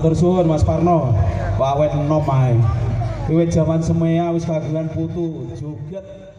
Matur suwun Mas Parno. Wawet enom ae. Wiwit jaman semea wis kagungan putu joget